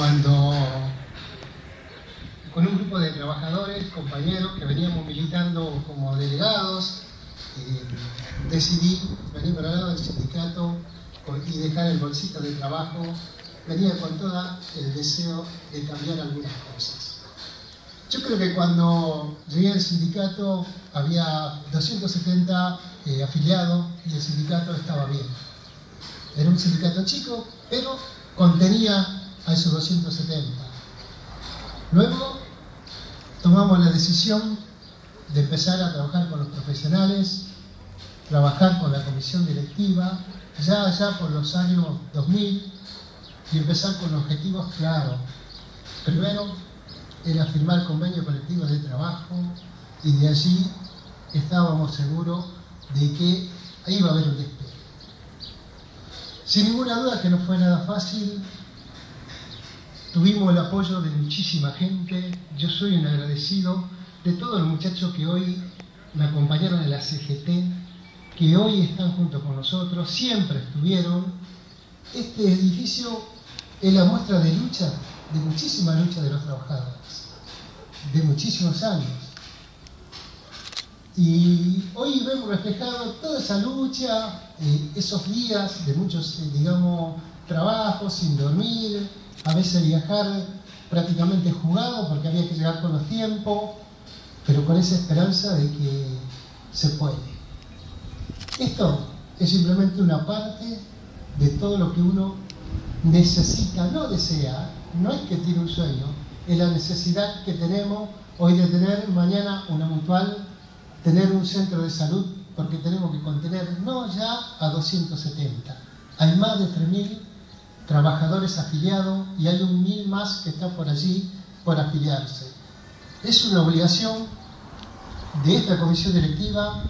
cuando con un grupo de trabajadores, compañeros que veníamos militando como delegados, eh, decidí venir para el lado del sindicato y dejar el bolsito de trabajo. Venía con todo el deseo de cambiar algunas cosas. Yo creo que cuando llegué al sindicato había 270 eh, afiliados y el sindicato estaba bien. Era un sindicato chico, pero contenía a esos 270. Luego tomamos la decisión de empezar a trabajar con los profesionales, trabajar con la comisión directiva, ya allá por los años 2000, y empezar con objetivos claros. Primero era firmar convenios colectivos de trabajo y de allí estábamos seguros de que iba a haber un. Sin ninguna duda que no fue nada fácil. Tuvimos el apoyo de muchísima gente. Yo soy un agradecido de todos los muchachos que hoy me acompañaron en la CGT, que hoy están junto con nosotros, siempre estuvieron. Este edificio es la muestra de lucha, de muchísima lucha de los trabajadores, de muchísimos años. Y hoy vemos reflejado toda esa lucha, esos días de muchos, eh, digamos, trabajos sin dormir, a veces viajar prácticamente jugado porque había que llegar con los tiempos, pero con esa esperanza de que se puede. Esto es simplemente una parte de todo lo que uno necesita, no desea, no es que tiene un sueño, es la necesidad que tenemos hoy de tener mañana una mutual, tener un centro de salud porque tenemos que contener no ya a 270, hay más de 3.000 trabajadores afiliados y hay un mil más que está por allí por afiliarse. Es una obligación de esta comisión directiva,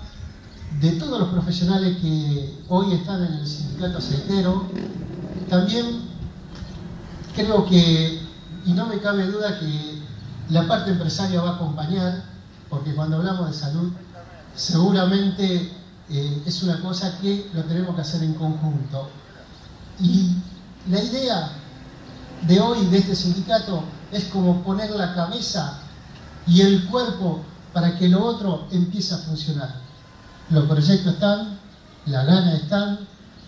de todos los profesionales que hoy están en el sindicato aceitero, también creo que, y no me cabe duda que la parte empresaria va a acompañar, porque cuando hablamos de salud seguramente eh, es una cosa que lo tenemos que hacer en conjunto. Y la idea de hoy de este sindicato es como poner la cabeza y el cuerpo para que lo otro empiece a funcionar. Los proyectos están, las ganas están,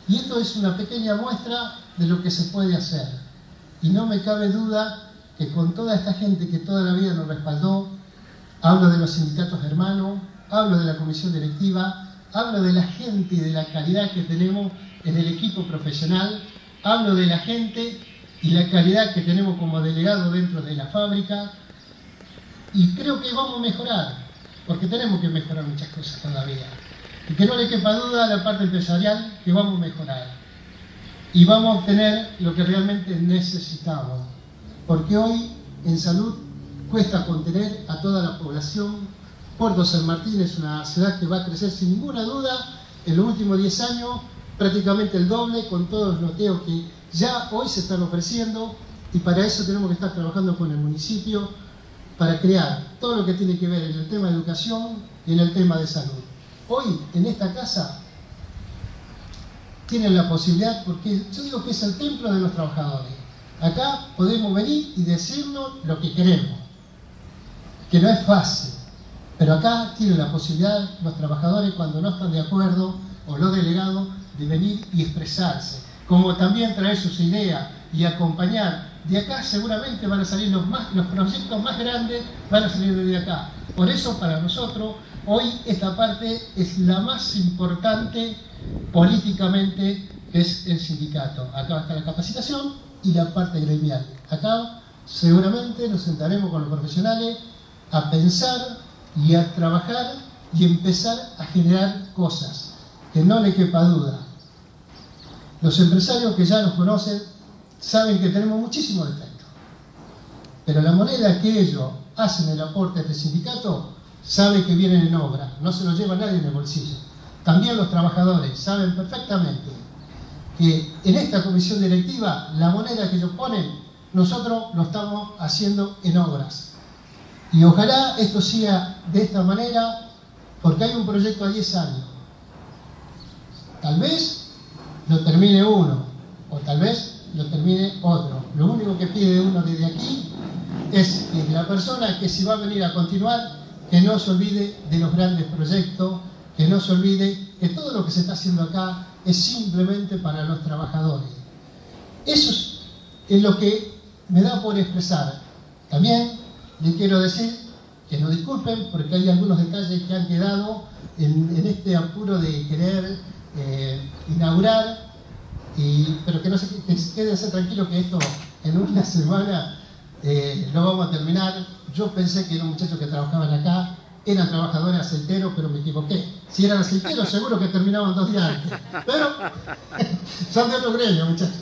y esto es una pequeña muestra de lo que se puede hacer. Y no me cabe duda que con toda esta gente que toda la vida nos respaldó, hablo de los sindicatos hermanos, hablo de la comisión directiva, hablo de la gente y de la calidad que tenemos en el equipo profesional, hablo de la gente y la calidad que tenemos como delegado dentro de la fábrica. Y creo que vamos a mejorar, porque tenemos que mejorar muchas cosas todavía. Y que no le quepa duda a la parte empresarial que vamos a mejorar. Y vamos a obtener lo que realmente necesitamos, porque hoy en salud cuesta contener a toda la población Puerto San Martín es una ciudad que va a crecer sin ninguna duda en los últimos 10 años, prácticamente el doble con todos los loteos que ya hoy se están ofreciendo y para eso tenemos que estar trabajando con el municipio para crear todo lo que tiene que ver en el tema de educación y en el tema de salud. Hoy en esta casa tienen la posibilidad, porque yo digo que es el templo de los trabajadores. Acá podemos venir y decirnos lo que queremos, que no es fácil pero acá tienen la posibilidad los trabajadores cuando no están de acuerdo o los delegados de venir y expresarse, como también traer sus ideas y acompañar. De acá seguramente van a salir los, más, los proyectos más grandes, van a salir de acá. Por eso para nosotros hoy esta parte es la más importante políticamente, es el sindicato. Acá está la capacitación y la parte gremial. Acá seguramente nos sentaremos con los profesionales a pensar y a trabajar y empezar a generar cosas, que no le quepa duda. Los empresarios que ya nos conocen saben que tenemos muchísimos defectos, pero la moneda que ellos hacen el aporte a este sindicato sabe que vienen en obra, no se lo lleva nadie en el bolsillo. También los trabajadores saben perfectamente que en esta comisión directiva la moneda que ellos ponen, nosotros lo estamos haciendo en obras. Y ojalá esto siga de esta manera, porque hay un proyecto a 10 años. Tal vez lo termine uno, o tal vez lo termine otro. Lo único que pide uno desde aquí es que la persona que si va a venir a continuar, que no se olvide de los grandes proyectos, que no se olvide que todo lo que se está haciendo acá es simplemente para los trabajadores. Eso es lo que me da por expresar. También le quiero decir que no disculpen porque hay algunos detalles que han quedado en, este apuro de querer eh, inaugurar, pero que no se que quédense tranquilos que esto en una semana eh, lo vamos a terminar. Yo pensé que era un muchacho que trabajaban acá, eran trabajadores aceiteros, pero me equivoqué. Si eran aceiteros, seguro que terminaban dos días antes. Pero son de otro gremio, muchachos.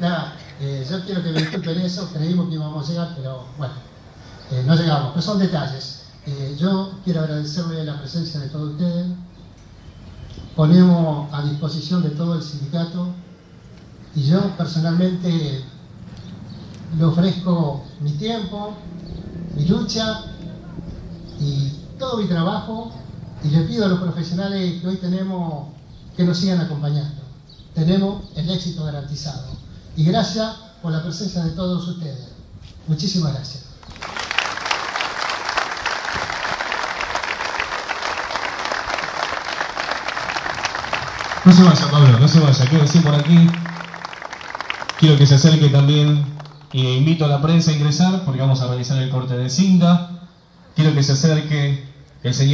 Nada, eh, yo quiero que me disculpen eso, creímos que íbamos a llegar, pero bueno, eh, no llegamos. Pero son detalles. Eh, yo quiero agradecerle la presencia de todos ustedes. Ponemos a disposición de todo el sindicato y yo personalmente le ofrezco mi tiempo, mi lucha y todo mi trabajo y le pido a los profesionales que hoy tenemos que nos sigan acompañando. Tenemos el éxito garantizado. Y gracias por la presencia de todos ustedes. Muchísimas gracias. No se vaya, Pablo, no se vaya, quédese por aquí. Quiero que se acerque también e invito a la prensa a ingresar porque vamos a realizar el corte de cinta. Quiero que se acerque el señor.